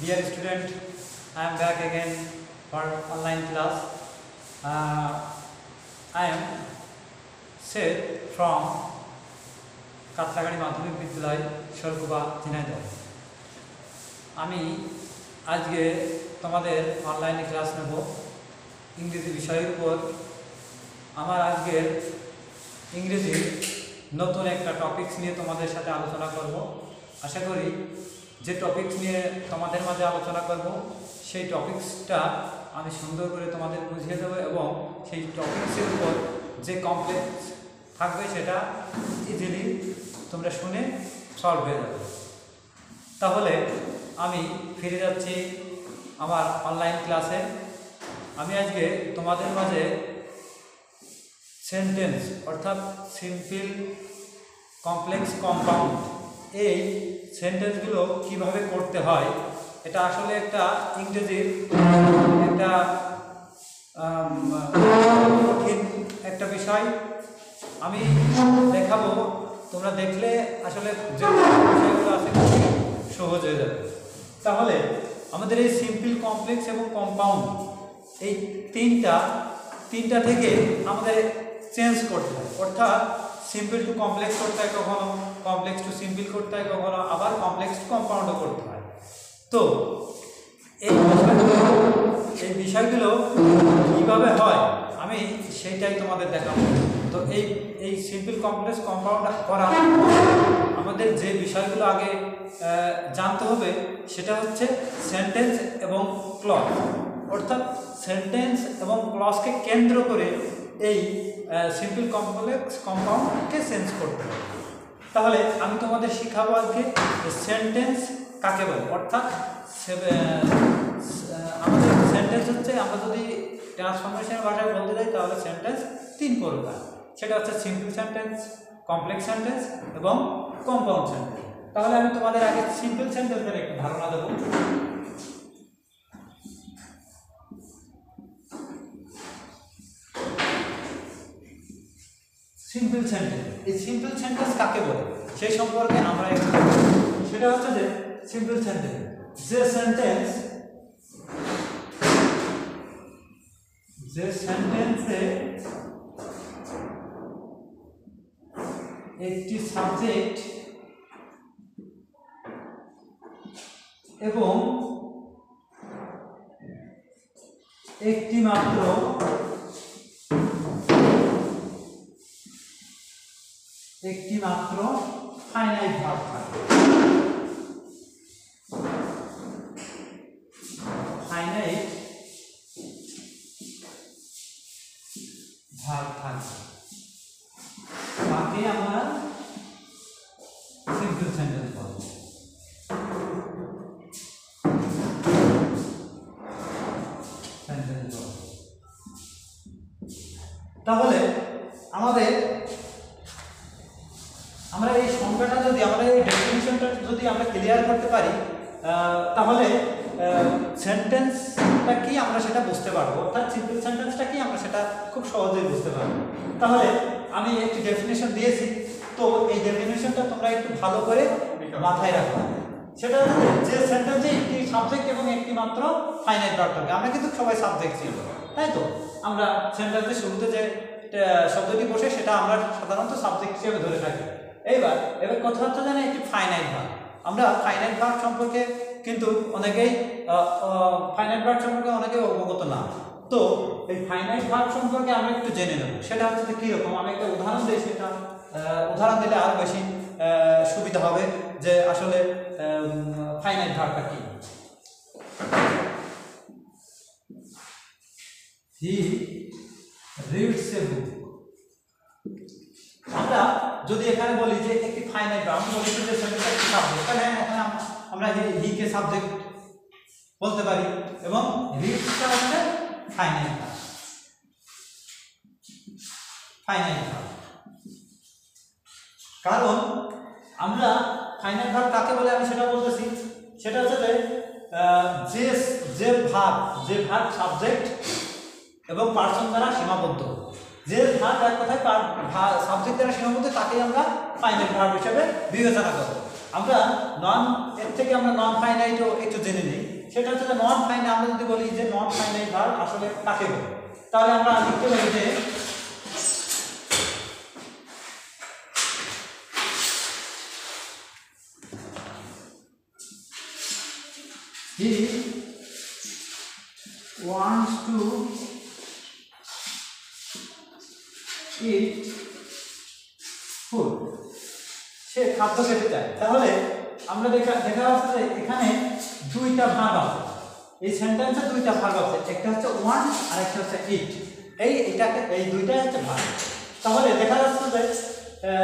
Dear student, I am back again for online class. Uh, I am Seth from Katlagari মাধ্যমিক বিদ্যালয় সরকুবা ঝিনাইদহ আমি আজকে তোমাদের অনলাইনে ক্লাস নেব। ইংরেজি বিষয়ের উপর। আমার আজকের ইংরেজির নতুন একটা টপিকস নিয়ে তোমাদের সাথে আলোচনা করব। আশা করি যে টপিকস নিয়ে তোমাদের মাঝে আলোচনা করব, সেই টপিকসটা আমি সুন্দর করে তোমাদের বুঝিয়ে দেবো এবং সেই টপিকসের উপর যে কমপ্লেক্স থাকবে সেটা ইজিলি তোমরা শুনে সলভ হয়ে যাবে। তাহলে আমি ফিরে যাচ্ছি আমার অনলাইন ক্লাসে আমি আজকে তোমাদের মাঝে সেন্টেন্স অর্থাৎ সিম্পল কমপ্লেক্স কম্পাউন্ড এই সেন্টেন্সগুলো কীভাবে করতে হয়, এটা আসলে একটা ইংরেজির একটা কঠিন একটা বিষয়। আমি দেখাবো, তোমরা দেখলে আসলে যে বিষয়গুলো আছে সহজ হয়ে যাবে। তাহলে আমাদের এই সিম্পল কমপ্লেক্স এবং কম্পাউন্ড এই তিনটা তিনটা থেকে আমাদের চেঞ্জ করতে হয়। অর্থাৎ সিম্পল টু কমপ্লেক্স করতে হয় কখনো কমপ্লেক্স টু সিম্পল করতে হয় কখনো, আবার কমপ্লেক্স টু কম্পাউন্ডও করতে হয়। তো, এই বিষয়গুলো এই বিষয়গুলো কীভাবে হয়, আমি সেইটাই তোমাদের দেখাবো। তো এই এই সিম্পল কমপ্লেক্স কম্পাউন্ড করা, আমাদের যে বিষয়গুলো আগে জানতে হবে, সেটা হচ্ছে সেন্টেন্স এবং ক্লজ অর্থাৎ সেন্টেন্স এবং ক্লজকে কেন্দ্র করে এই সিম্পল কমপ্লেক্স কম্পাউন্ডকে চেঞ্জ করতে হবে তাহলে আমি তোমাদের শিখাবো আজকে সেন্টেন্স কাকে বলে। অর্থাৎ আমাদের সেন্টেন্স হচ্ছে, আমরা যদি ট্রান্সফরমেশনের ভাষায় বলতে যাই, তাহলে সেন্টেন্স তিন প্রকার সেটা হচ্ছে সিম্পল সেন্টেন্স কমপ্লেক্স সেন্টেন্স এবং কম্পাউন্ড সেন্টেন্স তাহলে আমি তোমাদের আগে সিম্পল সেন্টেন্সের একটু ধারণা দেবো। সিম্পল সেন্টেন্স এই সিম্পল সেন্টেন্স কাকে বলে? সেই সম্পর্কে আমরা একটু সেটা হচ্ছে যে সিম্পল সেন্টেন্স যে সেন্টেন্স যে সেন্টেন্সে একটি সাবজেক্ট এবং একটি মাত্র একটি মাত্র ফাইনাইট ভাগ থাকে ফাইনাইট থাকে। তাকে আমরা সিম্পল সেন্টেন্স বলব তাহলে আমাদের আমরা এই সংখ্যাটা যদি, আমরা এই ডেফিনিশনটা যদি আমরা ক্লিয়ার করতে পারি তাহলে সেন্টেন্সটা কি আমরা সেটা বুঝতে পারব? অর্থাৎ সিম্পল সেন্টেন্সটা কি আমরা সেটা খুব সহজেই বুঝতে পারব? তাহলে, আমি একটি ডেফিনেশন দিয়েছি, তো এই ডেফিনেশনটা তোমরা একটু ভালো করে মাথায় রাখো। সেটা যে সেন্টেন্সে একটি সাবজেক্ট এবং একটি মাত্র ফাইনাইট ভার্ব থাকে আমরা কিন্তু সবাই সাবজেক্ট ছিল, তাই তো? আমরা সেন্টেন্সের শুরুতে যে শব্দটি বসে, সেটা আমরা সাধারণত সাবজেক্ট হিসেবে ধরে থাকি। এইবার, এবার কথা হচ্ছে জানে একটি ফাইনাইট ভার্ব আমরা ফাইনাইট ভার্ব সম্পর্কে কিন্তু অনেকেই ফাইনাইট ভার্ব সম্পর্কে অনেকেই অবগত না। তো এই ফাইনাইট ভার্ব সম্পর্কে আমরা একটু জেনে নেব। সেটা হচ্ছে কীরকম? আমি একটা উদাহরণ দিই, সেটা উদাহরণ দিলে আরও বেশি সুবিধা হবে যে আসলে ফাইনাইট ভার্বটা কি। হি রিডস এ বুক আমরা যদি এখানে বলি যে একটি ফাইনাইট ভার্ব আমি যে সেটা একটি সাবজেক্ট তাহলে এখানে আম- আমরা হি কে সাবজেক্ট বলতে পারি এবং রিডসটা হচ্ছে ফাইনাইট ভার্ব ফাইনাইট ভার্ব কারণ আমরা ফাইনাল ভার্ব কাকে বলে আমি সেটা বলতেছি? সেটা হচ্ছে যে যে যে ভাব যে ভাব সাবজেক্ট এবং পার্সন দ্বারা সীমাবদ্ধ। যে ভাব এক কথায় সাবজেক্ট দ্বারা সীমাবদ্ধ তাকেই আমরা ফাইনাল ভার্ব হিসেবে বিবেচনা করব। আমরা নন এর থেকে আমরা নন ফাইনাইটও একটু জেনে নিই। সেটা হচ্ছে নন ফাইনাইট আমরা যদি বলি যে নন ফাইনাইট ভার্ব আসলে কাকে বলে? তাহলে আমরা লিখতে পারি যে he wants to eat food সে খাদ্য খেতে চায়। তাহলে আমরা দেখা দেখা যাচ্ছে যে এখানে দুইটা ভাগ আছে। এই সেন্টেন্সে দুইটা ভাগ আছে। একটা হচ্ছে ওয়ান আর একটা হচ্ছে ইট এই এটাকে, এই দুইটাই হচ্ছে ভাগ। তাহলে দেখা যাচ্ছে যে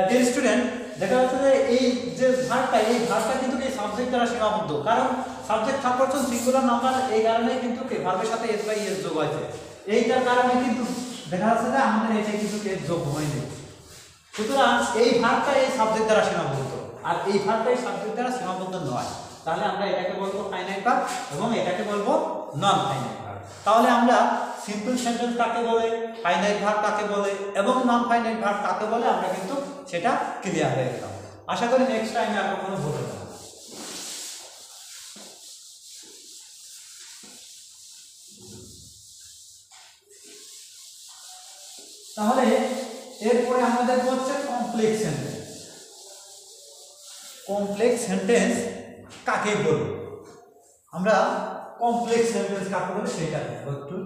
ডিয়ার স্টুডেন্ট দেখা যাচ্ছে যে এই যে ভাগটা, এই ভাগটা কিন্তু এই সাবজেক্ট দ্বারা সীমাবদ্ধ? কারণ subject third person singular number এই কারণে কিন্তু ভার্বের সাথে এস বাই এস যোগ আছে এইটার কারণে কিন্তু দেখা যাচ্ছে যে আমাদের এটা কিন্তু এস যোগ হয়নি। সুতরাং এই ভাগটা এই সাবজেক্ট দ্বারা সীমাবদ্ধ। আর এই ভাগটা এই সাবজেক্ট দ্বারা সীমাবদ্ধ নয়। তাহলে আমরা এটাকে বলব ফাইনাইট ভাগ এবং এটাকে বলব নন ফাইনাইট ভাগ তাহলে আমরা সিম্পল সেন্টেন্স কাকে বলে ফাইনাইট ভাগ কাকে বলে এবং নন ফাইনাইট ভাগ কাকে বলে আমরা কিন্তু সেটা ক্লিয়ার হয়ে গেলাম। আশা করি নেক্সট টাইমে আর কখনো ভুলবে না। তাহলে এরপরে আমরা হচ্ছে কমপ্লেক্স সেন্টেন্স কমপ্লেক্স সেন্টেন্স কাকে বলি আমরা কমপ্লেক্স সেন্টেন্স কাকে বলি সেটা একটু।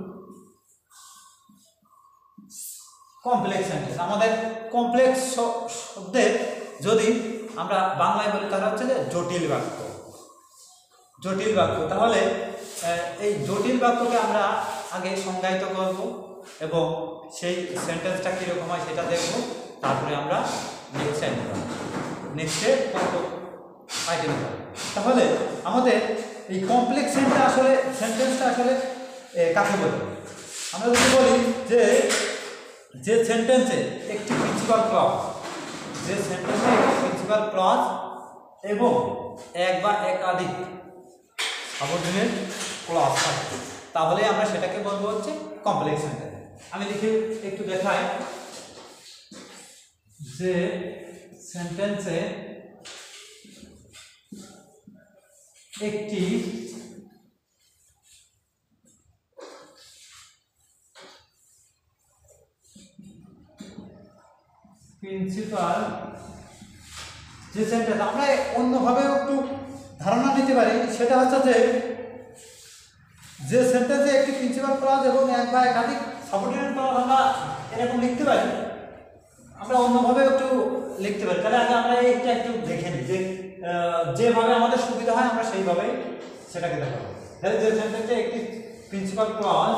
কমপ্লেক্স সেন্টেন্স আমাদের কমপ্লেক্স শব্দের যদি আমরা বাংলায় বলি তাহলে হচ্ছে যে জটিল বাক্য। জটিল বাক্য। তাহলে এই জটিল বাক্যকে আমরা আগে সংজ্ঞায়িত করব। এবং সেই সেন্টেন্সটা কীরকম হয় সেটা দেখব। তারপরে আমরা নেক্সট টাইম নেক্সটে আইটেম তাহলে আমাদের এই কমপ্লেক্স সেন্টেন্স আসলে সেন্টেন্সটা আসলে কাকে বলে? আমরা যদি বলি যে যে সেন্টেন্সে একটি প্রিন্সিপাল ক্লজ যে সেন্টেন্সে একটি প্রিন্সিপাল ক্লজ এবং এক বা একাধিক সাবধানের ক্লজ থাকে, তাহলে আমরা সেটাকে বলব হচ্ছে কমপ্লেক্স সেন্টেন্স আমি লিখে একটু দেখাই যে সেন্টেন্সে একটি প্রিন্সিপাল যে সেন্টেন্স আমরা অন্যভাবেও একটু ধারণা নিতে পারি, সেটা হচ্ছে যে যে সেন্টেন্সে একটি প্রিন্সিপাল ক্লজ এবং এক বা একাধিক সাবঅর্ডিনেট ক্লজ আমরা এরকম লিখতে পারি। আমরা অন্যভাবে একটু লিখতে পারি। তাহলে আগে আমরা এইটা একটু দেখে নিই যে যেভাবে আমাদের সুবিধা হয় আমরা সেইভাবেই সেটাকে দেখাবো তাহলে যে সেন্টেন্সে একটি প্রিন্সিপাল ক্লজ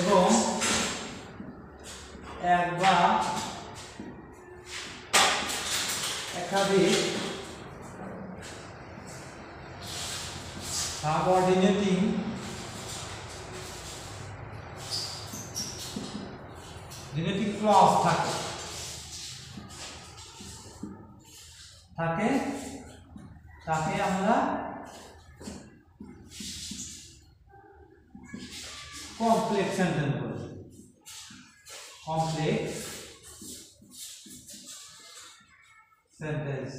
এবং এক বা একাধিক সাবঅর্ডিনেটিং রিলেটিভ ক্লজ থাকে। থাকে, তাকে আমরা কমপ্লেক্স সেন্টেন্স বলি। কমপ্লেক্স সেন্টেন্স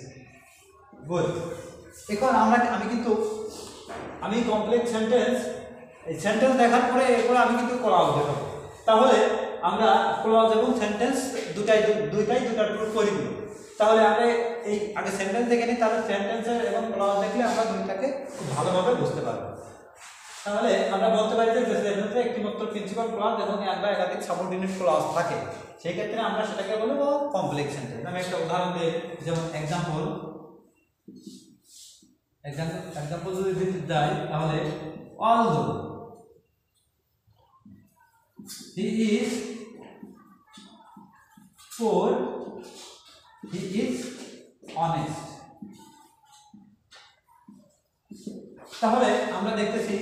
গুড এখন আমরা আমি কিন্তু আমি কমপ্লেক্স সেন্টেন্স এই সেন্টেন্স দেখার পরে এরপরে আমি কিন্তু ক্লজ দেখাবো তাহলে আমরা ক্লজ এবং সেন্টেন্স দুটাই দুইটাই দুটার উপর করে। দিব তাহলে আমরা এই আগে সেন্টেন্স দেখে নিই, তাহলে সেন্টেন্সের এবং ক্লজ দেখলে আমরা দুইটাকে খুব ভালোভাবে বুঝতে পারব। তাহলে আমরা বলতে পারি যে সেন্টেন্সে একটি মাত্র প্রিন্সিপাল ক্লজ এবং বা একাধিক সাবঅর্ডিনেট ক্লজ থাকে, সেই ক্ষেত্রে আমরা সেটাকে বলব কমপ্লেক্স সেন্টেন্স আমি একটা উদাহরণ দিই যেমন এক্সাম্পল এক্সাম্পল যদি দিতে তাহলে although he is poor he is honest তাহলে আমরা দেখতেছি,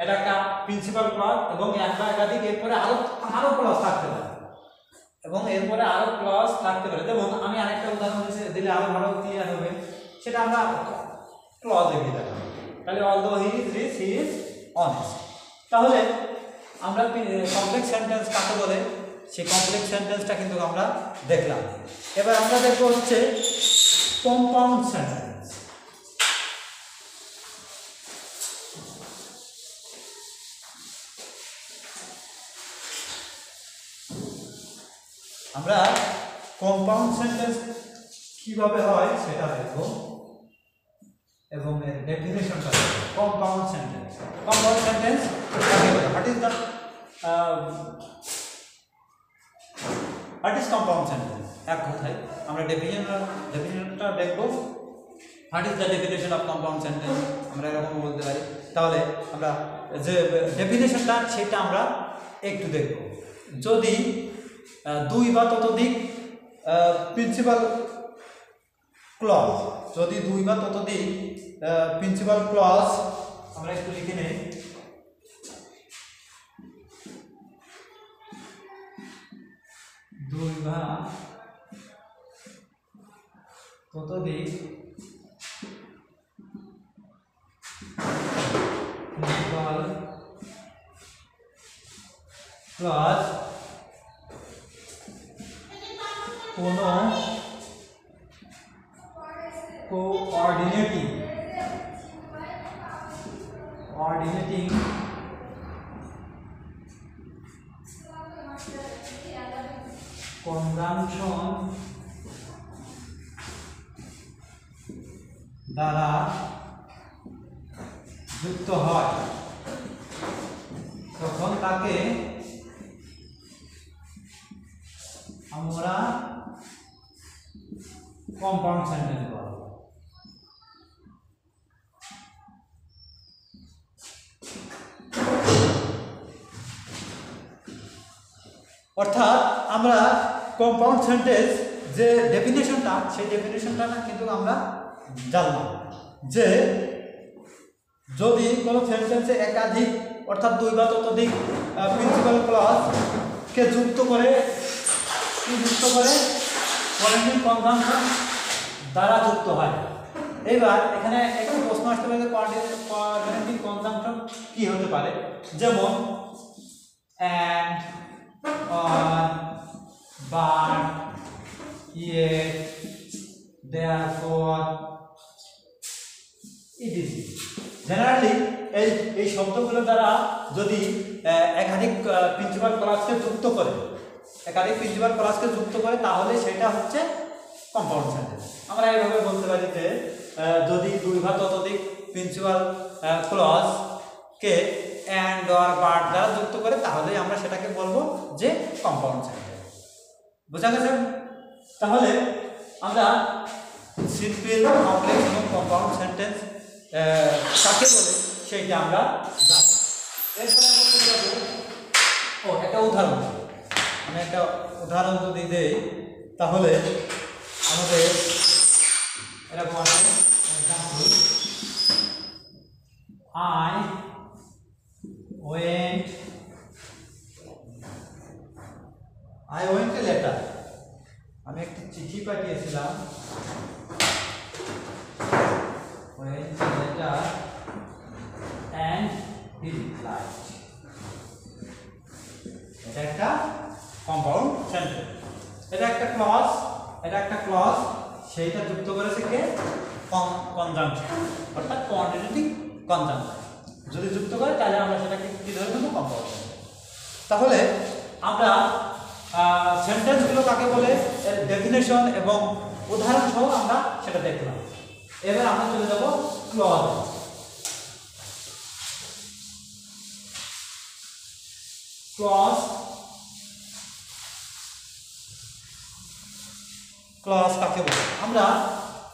এটা একটা প্রিন্সিপাল ক্লজ এবং এক বা একাধিক, এরপরে আরও আরও ক্লজ থাকতে পারে। এবং এরপরে আরও ক্লজ থাকতে পারে। যেমন আমি আরেকটা উদাহরণ দিলে আরও ভালো ক্লিয়ার হবে। সেটা আমরা এগিয়ে দেখাবো। তাহলে although he is rich is honest তাহলে আমরা কমপ্লেক্স সেন্টেন্স কাকে বলে? সেই কমপ্লেক্স সেন্টেন্সটা কিন্তু আমরা দেখলাম। এবার আমরা দেখব হচ্ছে কম্পাউন্ড সেন্টেন্স আমরা কম্পাউন্ড সেন্টেন্স কীভাবে হয় সেটা দেখব। এবং এর ডেফিনেশনটা compound sentence compound sentence what is the what is compound sentence এক কথায়, আমরা ডেফিনেশন ডেফিনেশনটা দেখব। What is the definition of compound sentence আমরা এরকম বলতে পারি। তাহলে আমরা যে ডেফিনেশনটা সেটা আমরা একটু দেখব। যদি দুই বা ততোধিক প্রিন্সিপাল ক্লজ যদি দুই বা ততোধিক প্রিন্সিপাল ক্লজ আমরা একটু লিখে নেই। দুই বা ততোধিক প্রিন্সিপাল ক্লজ কোনো কোঅর্ডিনেটিং coordinating. Conjunction দ্বারা যুক্ত হয়। তখন তাকে আমরা কম্পাউন্ড সেন্টেন্স বলব অর্থাৎ আমরা কম্পাউন্ড সেন্টেন্স যে ডেফিনেশনটা সেই ডেফিনেশনটা কিন্তু আমরা জানলাম। যে যদি কোনো সেন্টেন্সে একাধিক, অর্থাৎ দুই বা ততোধিক প্রিন্সিপাল ক্লজকে যুক্ত করে যুক্ত করে কোয়ারেন্টিন কনজাংশন দ্বারা যুক্ত হয়। এবার এখানে একটু প্রশ্ন আসতে পারে কোয়ারেন্টিন কনজাংশন কি হতে পারে? যেমন and on, but, yet, therefore, etc. Generally এই এই শব্দগুলো দ্বারা যদি একাধিক প্রিন্সিপাল ক্লাসকে যুক্ত করে একাধিক প্রিন্সিপাল ক্লাসকে যুক্ত করে তাহলে সেটা হচ্ছে কম্পাউন্ড সেন্টেন্স আমরা এইভাবে বলতে পারি যে যদি দুই বা ততোধিক প্রিন্সিপাল ক্লজকে অ্যান্ড অর বাট দ্বারা যুক্ত করে তাহলে আমরা সেটাকে বলব যে কম্পাউন্ড সেন্টেন্স বোঝা গেছে? তাহলে আমরা সিম্পল কমপ্লেক্স এবং কম্পাউন্ড সেন্টেন্স কাকে বলে সেইটা আমরা জানি। ও, একটা উদাহরণ। আমি একটা উদাহরণ যদি দেই, তাহলে আমাদের এরকম আছে example, I went I went a letter আমি একটি চিঠি পাঠিয়েছিলাম went a letter and he replied এটা একটা কম্পাউন্ড সেন্টেন্স এটা একটা ক্লজ এটা একটা ক্লজ সেইটা যুক্ত করেছে কে কনজাংশন অর্থাৎ কোয়ান্টিটিভ কনজাংশন যদি যুক্ত করে তাহলে আমরা সেটাকে কি ধরে নেব? কম্পাউন্ড তাহলে আমরা সেন্টেন্সগুলো কাকে বলে, এর ডেফিনেশন এবং উদাহরণ সহ আমরা সেটা দেখলাম। এবার আমরা চলে যাব ক্লজ ক্লজ ক্লজ কাকে বলে? আমরা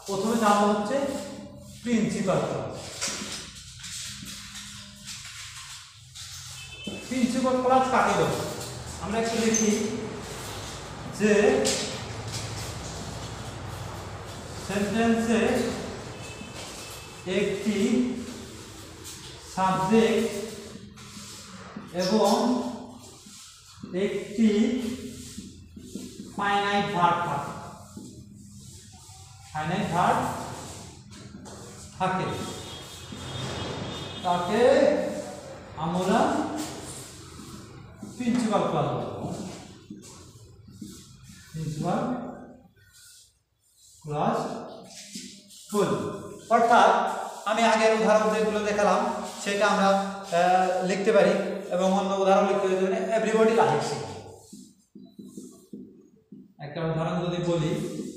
প্রথমে জানব হচ্ছে প্রিন্সিপাল ক্লজ প্রিন্সিপাল ক্লজ কাকে বলে আমরা একটু দেখি যে সেন্টেন্সে একটি সাবজেক্ট এবং একটি ফাইনাইট ভার্ব থাকে। ফাইনাইট ভার্ব থাকে। তাকে আমরা প্রিন্সিপাল ক্লাস বলব। প্রিন্সিপাল ক্লাস ফুল অর্থাৎ আমি আগের উদাহরণ যেগুলো দেখালাম, সেটা আমরা লিখতে পারি এবং অন্য উদাহরণ লিখতে পারি এভরিবডি লাইকস একটা উদাহরণ যদি বলি,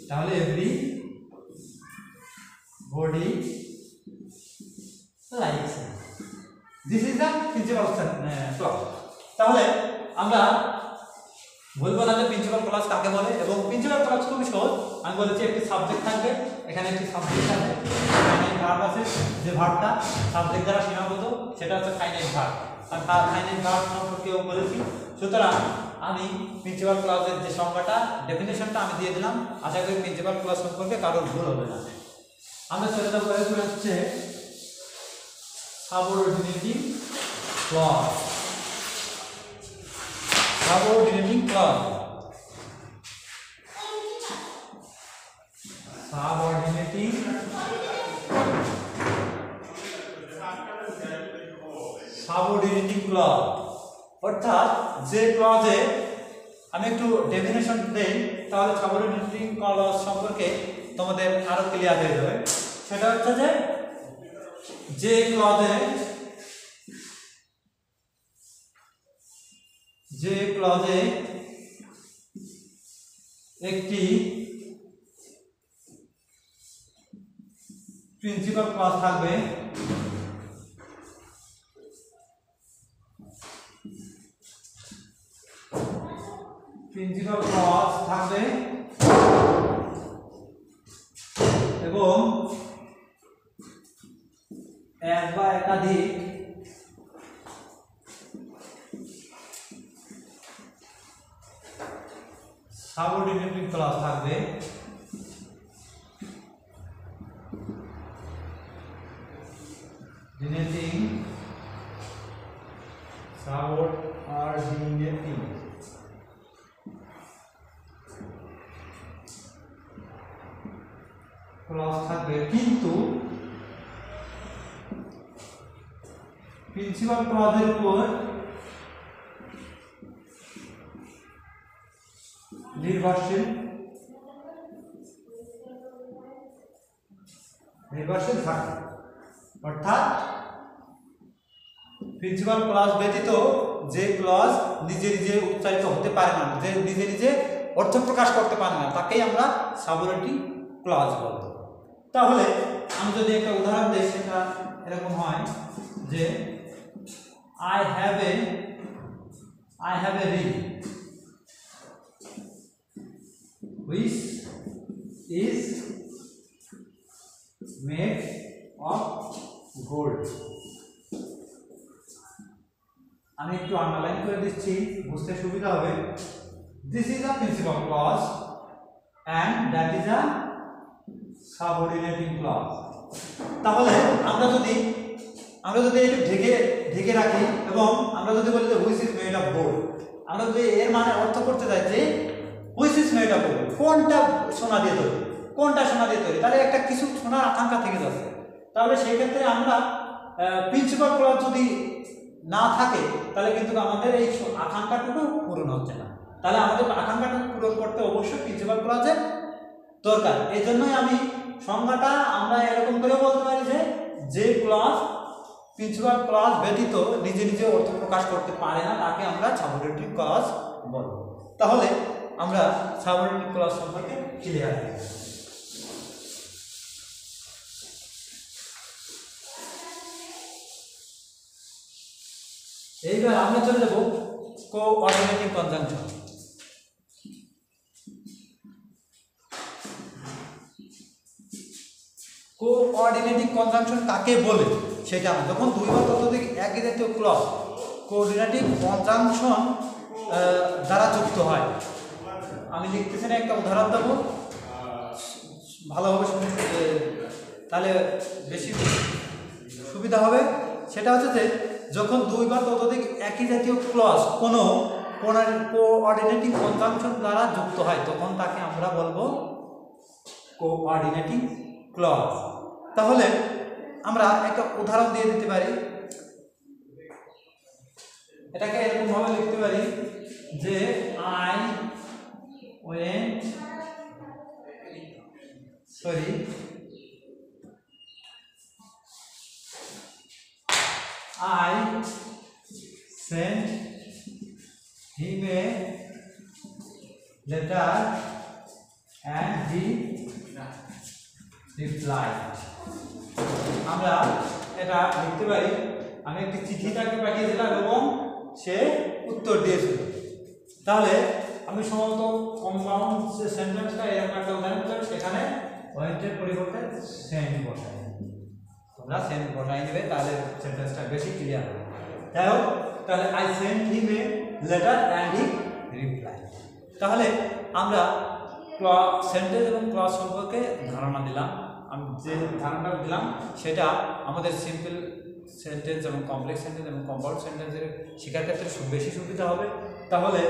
তাহলে everybody likes this is the principal clause তাহলে আমরা বলব না যে প্রিন্সিপাল ক্লাস কাকে বলে, এবং প্রিন্সিপাল ক্লাস খুবই সহজ। আমি বলেছি একটি সাবজেক্ট থাকবে, এখানে একটি সাবজেক্ট আছে, এখানে ভার্ব আছে, যে ভার্বটা সাবজেক্ট দ্বারা সীমাবদ্ধ, সেটা হচ্ছে ফাইনাইট ভার্ব আর তার ফাইনাইট ভার্ব সম্পর্কেও বলেছি। সুতরাং আমি প্রিন্সিপাল ক্লাসের যে সংজ্ঞাটা ডেফিনেশনটা আমি দিয়ে দিলাম। আশা করি প্রিন্সিপাল ক্লাস সম্পর্কে কারোর ভুল হবে না। আমরা চলে যাব হচ্ছে subordinating clause. subordinating clause subordinating subordinating clause অর্থাৎ যে ক্লজে আমি একটু ডেফিনেশন দেই, তাহলে সাবঅর্ডিনেটিং ক্লজ সম্পর্কে তোমাদের আরও ক্লিয়ার হয়ে যাবে। সেটা হচ্ছে যে যে ক্লজে যে ক্লজে একটি প্রিন্সিপাল ক্লজ থাকবে প্রিন্সিপাল ক্লজ থাকবে এবং এক বা একাধিক সাবঅর্ডিনেটিং ক্লাস থাকবে ডিনেটিং সাবঅর্ডিনেটিং ক্লাস থাকবে কিন্তু প্রিন্সিপাল ক্লাসের উপর নির্ভরশীল নির্ভরশীল থাকে অর্থাৎ প্রিন্সিপাল ক্লজ ব্যতীত যে ক্লজ নিজে নিজে উচ্চারিত হতে পারে না, যে নিজে নিজে অর্থ প্রকাশ করতে পারে না, তাকেই আমরা সাবরিটি ক্লজ বলব। তাহলে আমি যদি একটা উদাহরণ দিই, সেটা এরকম হয় যে I have a I have a ring which is made of gold. আমি একটু আন্ডারলাইন করে দিচ্ছি, বুঝতে সুবিধা হবে। This is a principal clause and that is a subordinating clause তাহলে আমরা যদি আমরা যদি একটু ঢেকে ঢেকে রাখি এবং আমরা যদি বলি যে which is made of gold আমরা যদি এর মানে অর্থ করতে চাই যে which is made of gold কোনটা সোনা দিয়ে তৈরি, কোনটা সোনা দিয়ে তৈরি? তাহলে একটা কিছু সোনার আকাঙ্ক্ষা থেকে যাচ্ছে। তাহলে সেই ক্ষেত্রে আমরা প্রিন্সিপাল ক্লজ যদি না থাকে, তাহলে কিন্তু আমাদের এই আকাঙ্ক্ষাটুকু পূরণ হচ্ছে না। তাহলে আমাদের আকাঙ্ক্ষাটুকু পূরণ করতে অবশ্যই প্রিন্সিপাল ক্লজের দরকার। এই জন্যই আমি সংজ্ঞাটা আমরা এরকম করে বলতে পারি যে যে ক্লজ প্রিন্সিপাল ক্লজ ব্যতীত নিজে নিজে অর্থ প্রকাশ করতে পারে না, তাকে আমরা সাবঅর্ডিনেটিভ ক্লজ বলব। তাহলে আমরা সাবঅর্ডিনেটিভ ক্লজ সম্পর্কে ক্লিয়ার এইবার আমরা চলে যাব কোঅর্ডিনেটিং কনজাংশন কোঅর্ডিনেটিং কনজাংশন কাকে বলে? সেটা যখন দুই বা ততোধিক একই জাতীয় ক্লজ কোঅর্ডিনেটিং কনজাংশন দ্বারা যুক্ত হয়। আমি লিখতেছি না, একটা উদাহরণ দেবো। ভালোভাবে তাহলে বেশি সুবিধা হবে। সেটা হচ্ছে যে, যখন দুই বা ততোধিক একই জাতীয় ক্লস কোনো কোঅর্ডিনেটিং কনজাংশন দ্বারা যুক্ত হয়, তখন তাকে আমরা বলব কোঅর্ডিনেটিং ক্লজ তাহলে আমরা একটা উদাহরণ দিয়ে দিতে পারি। এটাকে এরকমভাবে লিখতে পারি যে I went sorry I sent him a letter and he reply আমরা এটা লিখতে পারি। আমি একটি চিঠি তাকে পাঠিয়েছিলাম এবং সে উত্তর দিয়েছিল। তাহলে আমি সম্ভবত কম্পাউন্ড যে সেন্টেন্সটা এরকম একটা উদাহরণ সেখানে ওয়েন্টের পরিবর্তে সেন্ট বসাই। তোমরা সেন্ট বসাই নেবে, তাহলে সেন্টেন্সটা বেশি ক্লিয়ার হবে। যাই হোক, তাহলে I sent him a letter and he reply তাহলে আমরা সেন্টেন্স এবং ক্লজ সম্পর্কে ধারণা দিলাম। আমি যে ধারণাটা দিলাম, সেটা আমাদের সিম্পল সেন্টেন্স এবং কমপ্লেক্স সেন্টেন্স এবং কম্পাউন্ড সেন্টেন্সের শেখার ক্ষেত্রে বেশি সুবিধা হবে। তাহলে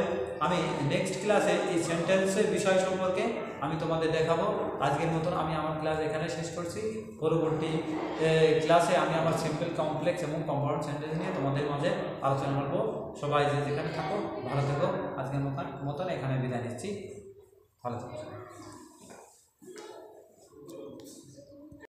আমি নেক্সট ক্লাসে এই সেন্টেন্সের বিষয় সম্পর্কে আমি তোমাদের দেখাবো। আজকের মতন আমি আমার ক্লাস এখানে শেষ করছি। পরবর্তী ক্লাসে আমি আমার সিম্পল কমপ্লেক্স এবং কম্পাউন্ড সেন্টেন্স নিয়ে তোমাদের মাঝে আলোচনা করব। সবাই যে যেখানে থাকো, ভালো থেকো। আজকের মতন মতন এখানে বিদায় নিচ্ছি। ভালো থাকো।